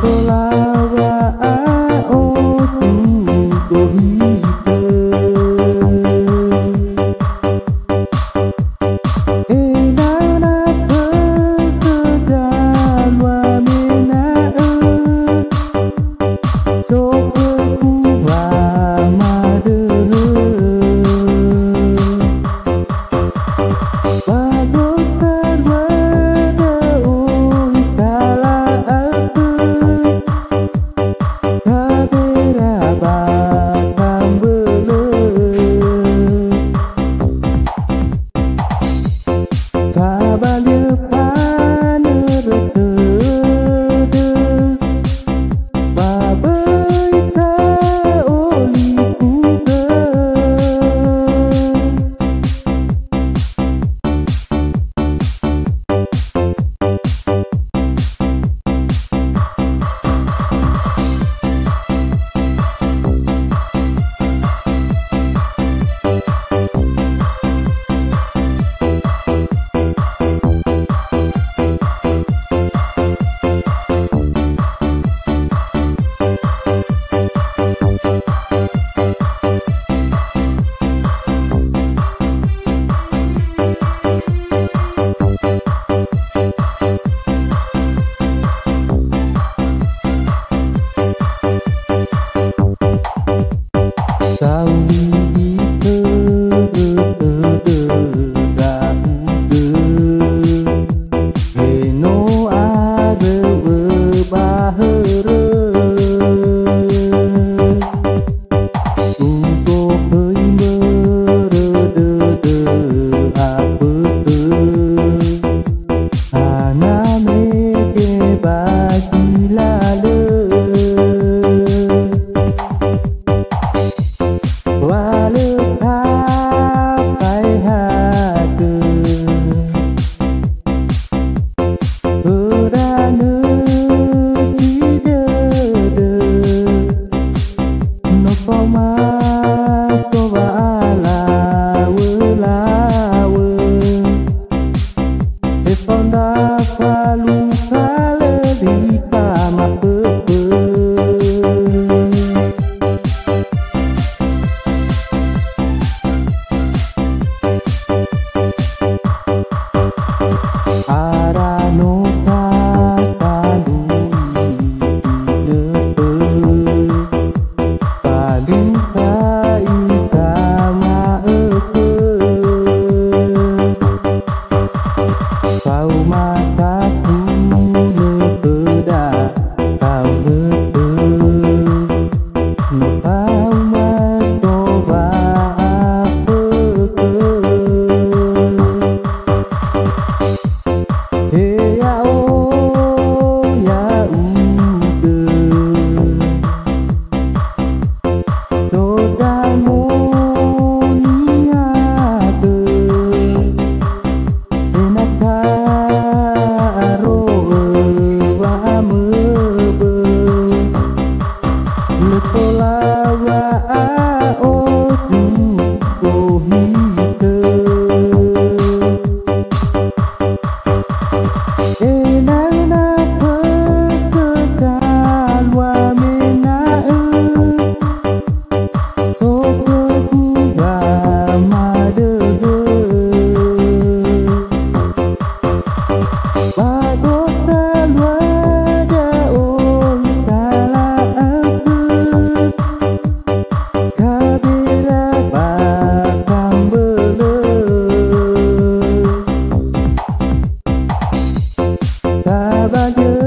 后来 bao nhiêu